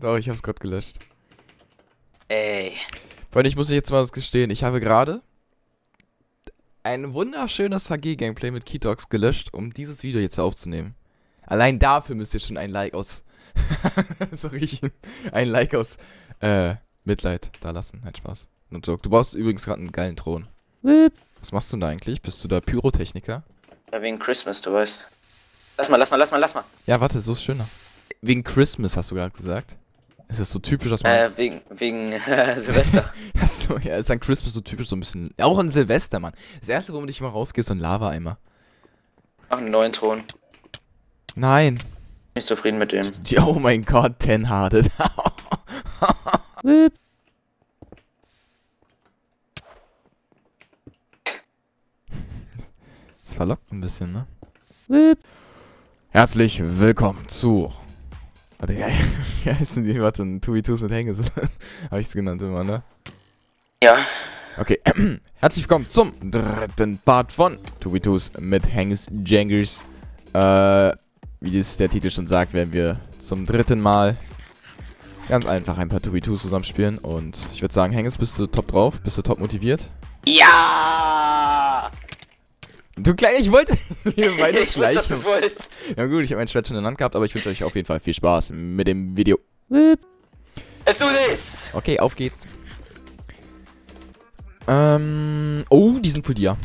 Doch, ich hab's gerade gelöscht. Ey. Freunde, ich muss euch jetzt mal was gestehen. Ich habe gerade ein wunderschönes HG-Gameplay mit Keytox gelöscht, um dieses Video jetzt aufzunehmen. Allein dafür müsst ihr schon ein Like aus. so riechen. Ein Like aus äh, Mitleid da lassen. Nein, Spaß. No joke. Du brauchst übrigens gerade einen geilen Thron. Was machst du denn da eigentlich? Bist du da Pyrotechniker? Ja, wegen Christmas, du weißt. Lass mal, lass mal, lass mal, lass mal. Ja, warte, so ist schöner. Wegen Christmas hast du gerade gesagt. Es ist so typisch, dass man. Äh, wegen, wegen äh, Silvester. Achso, ja, ist an Christmas so typisch so ein bisschen. Auch an Silvester, Mann. Das erste, womit ich immer rausgehe, ist so ein Lava-Eimer. Mach einen neuen Thron. Nein. Nicht zufrieden mit dem. Oh mein Gott, Ten Hearted. das verlockt ein bisschen, ne? Herzlich willkommen zu. Warte, ja, wie heißen die? Warte, ein 2v2s mit Hänges. Habe ich es genannt immer, ne? Ja. Okay, herzlich willkommen zum dritten Part von 2v2s mit Hangs Jangers. Äh, wie es der Titel schon sagt, werden wir zum dritten Mal ganz einfach ein paar 2v2s zusammenspielen. Und ich würde sagen, Hanges, bist du top drauf? Bist du top motiviert? Ja! Du klein, ich wollte wir beide ich wusste, dass du es wolltest. Ja gut, ich habe mein Schwert schon in der Hand gehabt, aber ich wünsche euch auf jeden Fall viel Spaß mit dem Video. Let's do this! Okay, auf geht's. Ähm, oh, die sind für dir.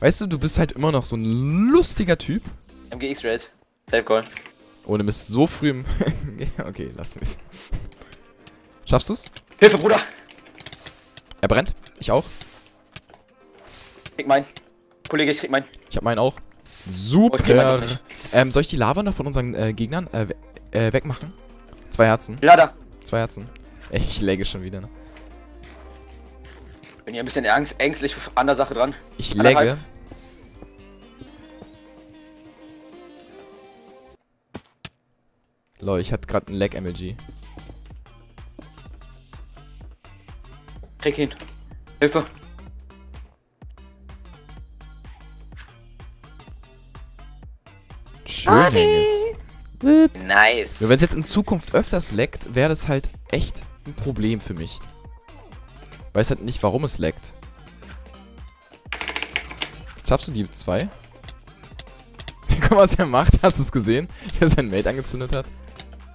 Weißt du, du bist halt immer noch so ein lustiger Typ. MGX Red. Safe Goal. Ohne Mist, so früh im... okay, lass mich. Schaffst du's? Hilfe, Bruder! Er brennt. Ich auch. Krieg meinen. Kollege, ich krieg meinen. Ich hab meinen auch. Oh, Super. nicht. ähm, soll ich die Lava noch von unseren äh, Gegnern äh, we äh, wegmachen? Zwei Herzen. Lada. Zwei Herzen. Ich läge schon wieder. Ne? Bin hier ein bisschen angst ängstlich an der Sache dran. Ich läge. Lol, ich hatte gerade einen Lag MLG. Krieg ihn. Hilfe. Schön, Hennis. Nice. Wenn es jetzt in Zukunft öfters laggt, wäre das halt echt ein Problem für mich. Weiß halt nicht, warum es laggt. Schaffst du die zwei? Guck mal, was er macht. Hast du es gesehen? Wie er sein Mate angezündet hat?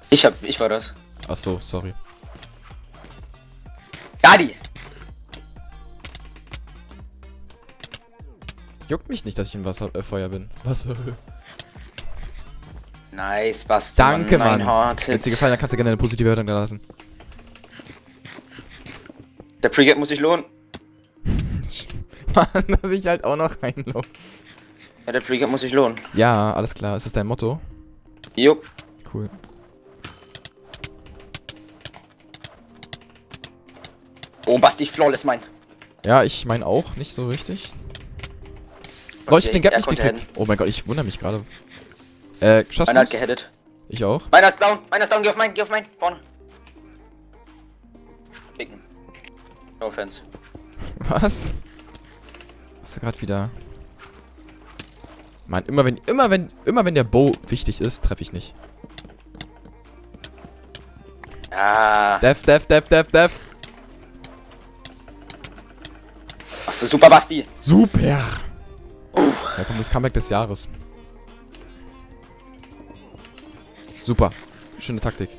Ich hab, ich war das. Ach so, sorry. Gadi! Juckt mich nicht, dass ich im Wasser, äh, Feuer bin. Wasser. Nice, Basti. Danke, mein Mann. Wenn es dir gefallen hat, kannst du gerne eine positive Wertung da lassen. Der Pre-Gap muss sich lohnen. Mann, dass ich halt auch noch reinlaufe. Ja, der Pre-Gap muss sich lohnen. Ja, alles klar. Ist das dein Motto? Jupp. Cool. Oh, Basti, flawless mein. Ja, ich meine auch nicht so richtig. Oh, ich den Gap nicht gekriegt. Oh mein Gott, ich wundere mich gerade. Äh, schaffst Einer hat geheadet. Ich auch. Meiner ist down, meiner ist down, geh auf meinen, geh auf meinen. Vorne. Kicken. No offense. Was? Hast du gerade wieder... Mann, immer wenn, immer wenn, immer wenn der Bow wichtig ist, treffe ich nicht. Ah. Def, def, def, def, def. Machst du super, Basti. Super. Da kommt das Comeback des Jahres. Super. Schöne Taktik.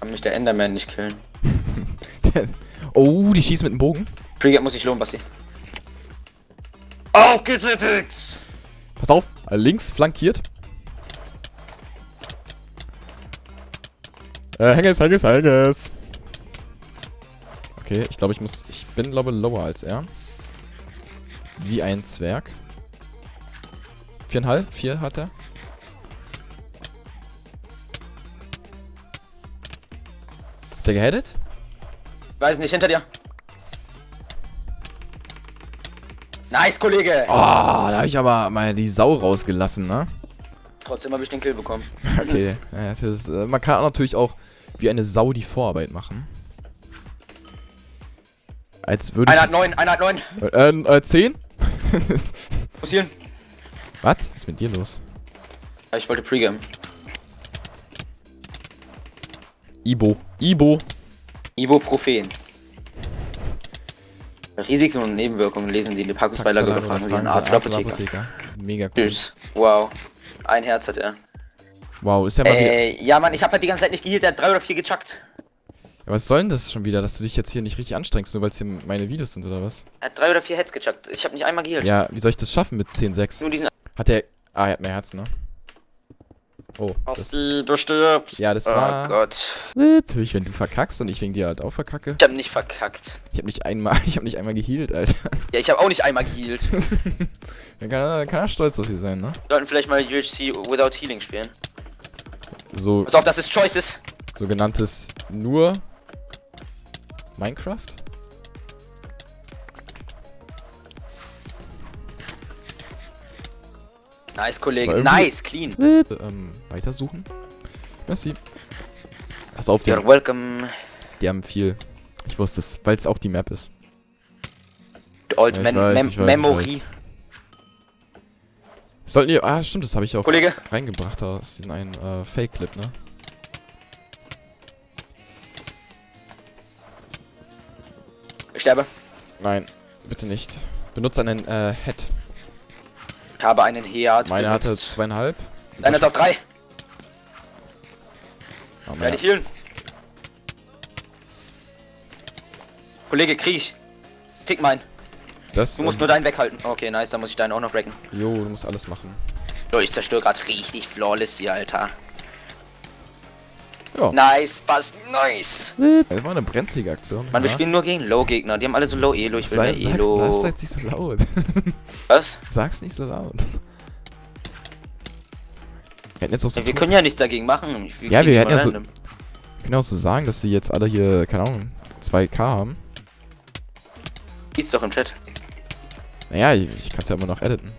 Kann mich der Enderman nicht killen. oh, die schießen mit dem Bogen. Pre-Gap muss sich lohnen, Basti. Aufgesetzt! Pass auf, links flankiert. Äh, Henges, Henges, Henges. Okay, ich glaube, ich muss. Ich bin, glaube lower als er. Wie ein Zwerg. Viereinhalb? Vier hat er. Der geheadet? Weiß nicht, hinter dir. Nice, Kollege! Oh, da habe ich aber mal die Sau rausgelassen, ne? Trotzdem habe ich den Kill bekommen. Okay, ja, das ist, äh, man kann natürlich auch wie eine Sau die Vorarbeit machen. Als würde Einer hat neun, einer hat neun. Äh, äh, 10? Muss hier. Was? Was ist mit dir los? Ich wollte Pre-Game. Ibo. Ibo. Ibuprofen. Risiken und Nebenwirkungen lesen die in die Packungsbeilage oder fragen Sie einen Arzt oder Apotheker. Mega cool. Tschüss. Wow. Ein Herz hat er. Wow, ist ja mal wieder. Äh, ja, Mann, ich habe halt die ganze Zeit nicht geheilt, der hat drei oder vier gechuckt. Ja, was soll denn das schon wieder, dass du dich jetzt hier nicht richtig anstrengst, nur weil es hier meine Videos sind oder was? Er hat drei oder vier Heads gechuckt. Ich habe nicht einmal geheilt. Ja, wie soll ich das schaffen mit 10,6? Nur diesen Hat der. Ah, er hat mehr Herzen, ne? Oh. Basti, du stirbst. Ja, das oh war- Gott. natürlich, wenn du verkackst und ich wegen dir halt auch verkacke. Ich hab nicht verkackt. Ich hab nicht einmal, ich hab nicht einmal geheilt, Alter. Ja, ich habe auch nicht einmal geheilt. Dann kann, er- dann kann er stolz auf sie sein, ne? Wir sollten vielleicht mal UHC Without Healing spielen. So Pass auf, das ist Choices. sogenanntes nur Minecraft? Nice, Kollege. Nice, clean. Ähm, weitersuchen. Merci. Pass auf, die, You're welcome. die haben viel. Ich wusste es, weil es auch die Map ist. Old Ja, Man weiß, Mem weiß, Memory. Sollten ihr. Ah, stimmt, das habe ich auch Kollege, reingebracht aus diesem einen äh, Fake-Clip, ne? ich sterbe. Nein, bitte nicht. Benutze einen äh, Head. Ich habe einen Heat Meine hatte zweieinhalb. Deiner ist auf drei. Oh, Werde ich healen. Kollege, krieg ich. Krieg meinen. das, Du musst ähm, nur deinen weghalten. Okay, nice, dann muss ich deinen auch noch wrecken. Jo, du musst alles machen. So, ich zerstöre gerade richtig flawless hier, Alter. Ja. Nice, passt, nice. Das war eine brenzlige Aktion. Mann, wir ja. spielen nur gegen Low-Gegner. Die haben alle so Low-Elo. Ich will Sei, mehr sag's, Elo. sag's jetzt nicht so laut. Was? sag's nicht so laut. Wir hätten jetzt auch so wir können ja nichts dagegen machen. Ich- Ja, wir hätten ja so- random. wir können auch so sagen, dass sie jetzt alle hier, keine Ahnung, 2K haben. Geht's doch im Chat. Naja, ich, ich kann es ja immer noch editen.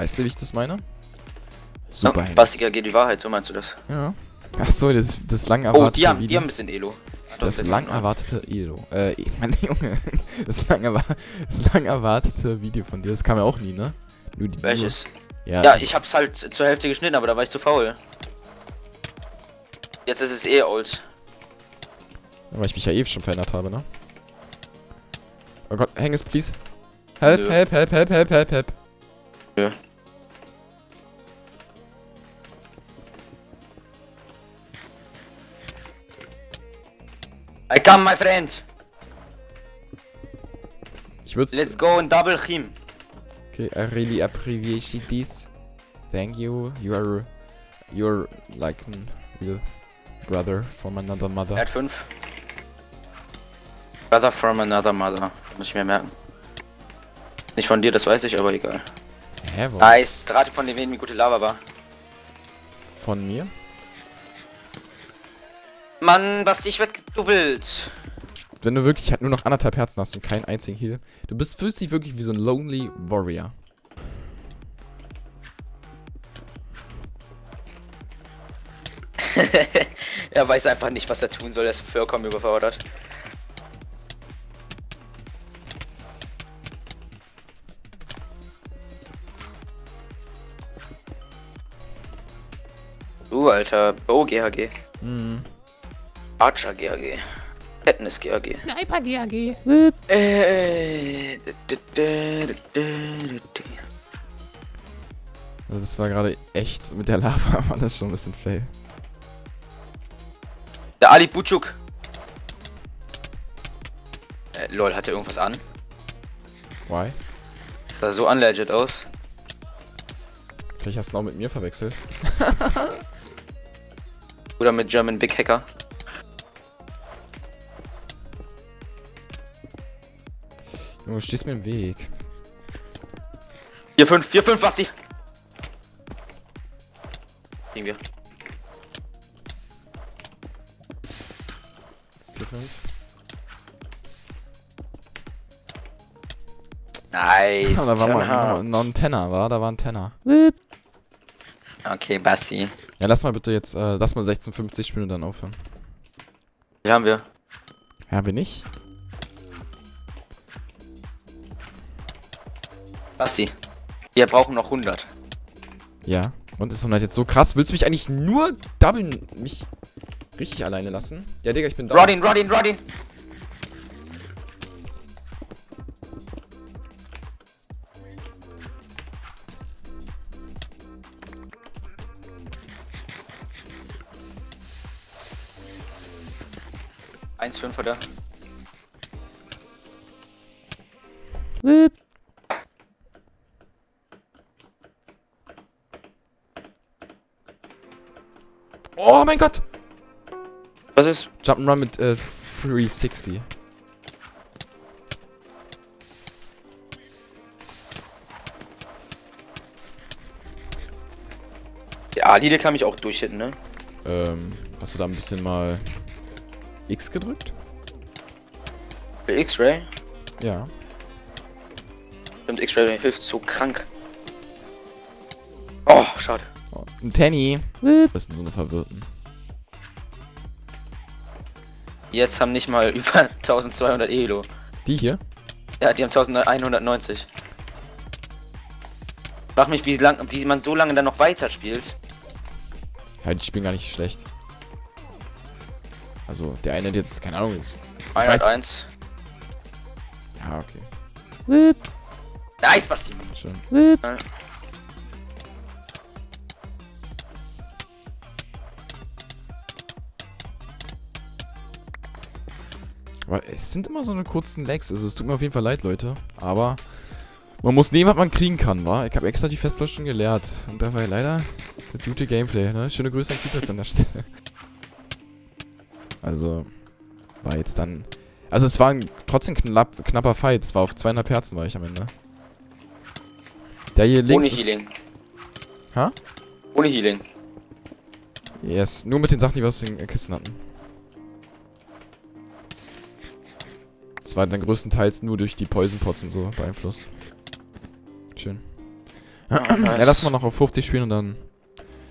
Weißt du, wie ich das meine? Super. Oh. Bastiger geht die Wahrheit, so meinst du das? ja. Ach so, das, das lang erwartete Oh, die haben, die Video. haben ein bisschen Elo. das ist lang erwartete Elo. Äh, mein Junge. Das lang, das lang erwartete Video von dir. Das kam ja auch nie, ne? Nur die, Welches? Ja, Ja, ich hab's halt zur Hälfte geschnitten, aber da war ich zu faul. Jetzt ist es eh old. weil ich mich ja eh schon verändert habe, ne? Oh Gott, hang es, please. Help, Nö. help, help, help, help, help, help. Nö. I come, my friend. Ich würde Let's go in double him. Okay, I really appreciate this. Thank you. You are, you're like a real brother from another mother. Er hat fünf. Brother from another mother. Muss ich mir merken. Nicht von dir, das weiß ich, aber egal. Hä, wo? Nice. Rate von dem, wie gute Lava war. Von mir? Mann, Basti, ich werd gedubbelt. Wenn du wirklich halt nur noch anderthalb Herzen hast und keinen einzigen Heal, du bist fühlst dich wirklich wie so ein lonely warrior. er weiß einfach nicht, was er tun soll. Er ist vollkommen überfordert. Uh, Alter. Oh, GHG. Mhm. Archer GHG. Katniss GHG. Sniper GAG. Äh, Also das war gerade echt mit der Lava war das schon ein bisschen fail. Der Ali Butschuk. Äh, lol, hat er irgendwas an? Why? Sah so unlegit aus. Vielleicht hast du ihn auch mit mir verwechselt. Oder mit German Big Hacker. Junge, du stehst mir im Weg. 4-5, 4-5, Basti. Kriegen wir. 4, 5. Nice. da war mal noch ein Tenner, war? Da war ein Tenner. Okay, Basti. Ja, lass mal bitte jetzt, äh, lass mal 16,50 spielen und dann aufhören. Wie haben wir? Ja, bin ich? Basti. Wir brauchen noch 100. Ja. Und ist halt jetzt so krass. Willst du mich eigentlich nur doublen, mich richtig alleine lassen? Ja, Digga, ich bin da. Rodin, Rodin, Rodin! Eins Fünfer da. Oh mein Gott! Was ist? Jump'n'Run mit äh, 360. Ja, Lidl kann mich auch durchhitten, ne? Ähm, hast du da ein bisschen mal X gedrückt? X-Ray? Ja. Stimmt, X-Ray hilft so krank. Oh, schade. Ein Tenny. Was ist denn so eine Verwirrten? Jetzt haben nicht mal über 1200 Elo. Die hier? Ja, die haben 1190. Frag mich, wie, lang, wie man so lange dann noch weiter spielt. Ja, die spielen gar nicht schlecht. Also, der eine hat jetzt, keine Ahnung, ist. Ich weiß- 101. Ja, okay. Nice, Basti. Schön. Ja. Aber es sind immer so eine kurzen Lags. Also, es tut mir auf jeden Fall leid, Leute. Aber man muss nehmen, was man kriegen kann, wa? Ich habe extra die Festplatte schon geleert. Und da war ja leider das gute Gameplay, ne? Schöne Grüße an Kitas an der Stelle. Also, war jetzt dann... Also, es war ein trotzdem knapp, knapper Fight. Es war auf 200 Herzen, war ich am Ende. Der hier links Ohne Healing. Hä? Ohne Healing. Yes, nur mit den Sachen, die wir aus den Kisten hatten. Das war dann größtenteils nur durch die Poison Pots und so beeinflusst. Schön. Ah, nice. Ja, lass mal noch auf 50 spielen und dann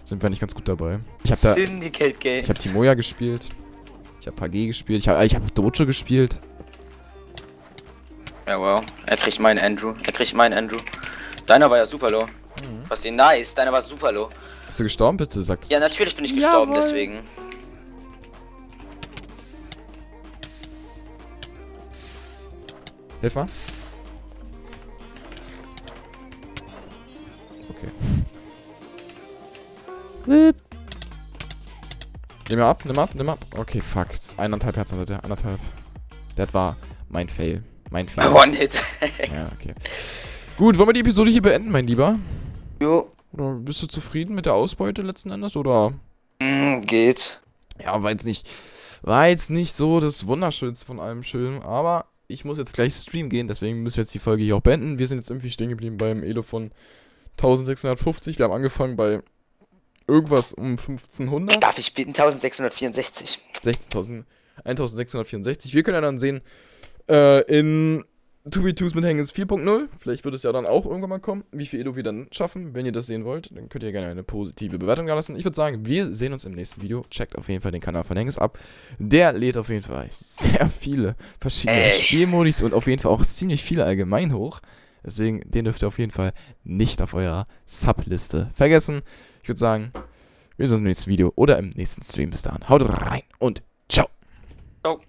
sind wir nicht ganz gut dabei. Ich habe da, Syndicate Games. ich habe Timoya gespielt. Ich habe HG gespielt. Ich habe ich hab Dojo gespielt. Ja, wow. Er kriegt meinen Andrew. Er kriegt meinen Andrew. Deiner war ja super low. Mhm. Was nice. Deiner war super low. Bist du gestorben, bitte? Sag das. Ja, natürlich bin ich gestorben, Jawohl. deswegen. Hilf mal. Okay. Nimm mal ab, nimm ab, nimm ab. Okay, fuck. Eineinhalb Herzen hat der. Anderthalb. Das war mein Fail. Mein Fail. One-Hit. Ja, okay. Gut, wollen wir die Episode hier beenden, mein Lieber? jo. Oder bist du zufrieden mit der Ausbeute letzten Endes? Oder? Mm, geht. Ja, war jetzt nicht. War jetzt nicht so das Wunderschönste von allem schön, aber ich muss jetzt gleich streamen gehen, deswegen müssen wir jetzt die Folge hier auch beenden. Wir sind jetzt irgendwie stehen geblieben beim Elo von 1650. Wir haben angefangen bei irgendwas um 1500. Darf ich bitten? 1664. 16.000, 1664. Wir können ja dann sehen, äh, in 2v2s mit Hangings 4.0, vielleicht wird es ja dann auch irgendwann mal kommen, wie viel Elo wir dann schaffen. Wenn ihr das sehen wollt, dann könnt ihr gerne eine positive Bewertung da lassen. Ich würde sagen, wir sehen uns im nächsten Video. Checkt auf jeden Fall den Kanal von Hangings ab. Der lädt auf jeden Fall sehr viele verschiedene Ey. Spielmodis und auf jeden Fall auch ziemlich viele allgemein hoch. Deswegen, den dürft ihr auf jeden Fall nicht auf eurer Subliste vergessen. Ich würde sagen, wir sehen uns im nächsten Video oder im nächsten Stream. Bis dahin, haut rein und ciao. Ciao.